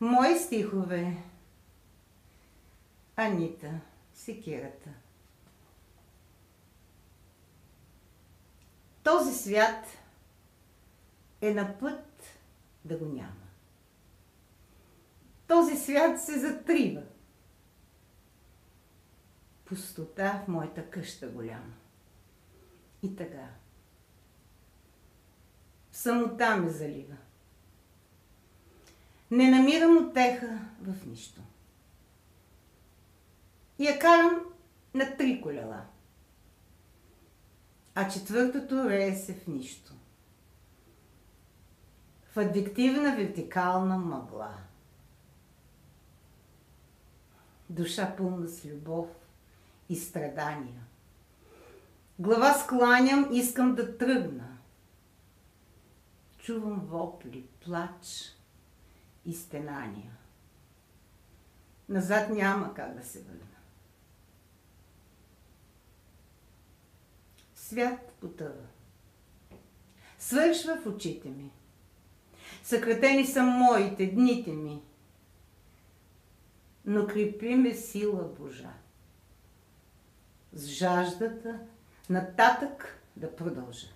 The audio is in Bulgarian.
Мои стихове. Анита, секирата. Този свят е на път да го няма. Този свят се затрива. Пустота в моята къща голяма. И така. Самота ме залива. Не намирам отеха в нищо. И я карам на три колела. А четвъртото рее се в нищо. В адвективна вертикална мъгла. Душа пълна с любов и страдания. Глава скланям, искам да тръгна. Чувам вопли, плач и стенания. Назад няма как да се върна. Свят потъва. Свършва в очите ми. Съкратени са моите, дните ми. Но крепи ме сила Божа. С жаждата нататък да продължа.